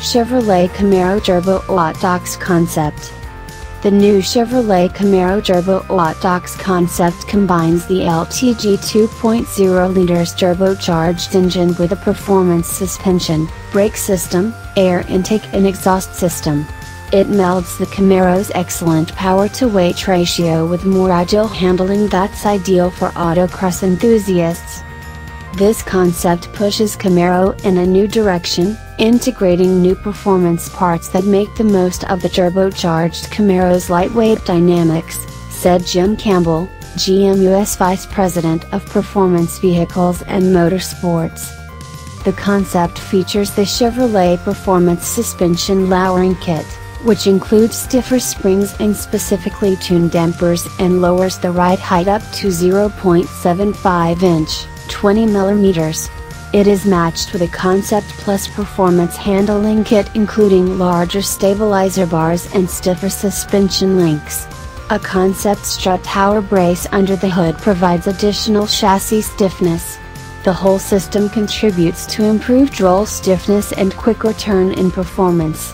Chevrolet Camaro Turbo Autox Concept The new Chevrolet Camaro Turbo Autox concept combines the LTG 2.0 liters turbocharged engine with a performance suspension, brake system, air intake and exhaust system. It melds the Camaro's excellent power to weight ratio with more agile handling that's ideal for autocross enthusiasts. This concept pushes Camaro in a new direction, integrating new performance parts that make the most of the turbocharged Camaro's lightweight dynamics, said Jim Campbell, GM US Vice President of Performance Vehicles and Motorsports. The concept features the Chevrolet Performance Suspension Lowering Kit, which includes stiffer springs and specifically tuned dampers and lowers the ride height up to 0.75 inch. 20 mm. It is matched with a Concept Plus performance handling kit including larger stabilizer bars and stiffer suspension links. A Concept strut tower brace under the hood provides additional chassis stiffness. The whole system contributes to improved roll stiffness and quicker turn in performance.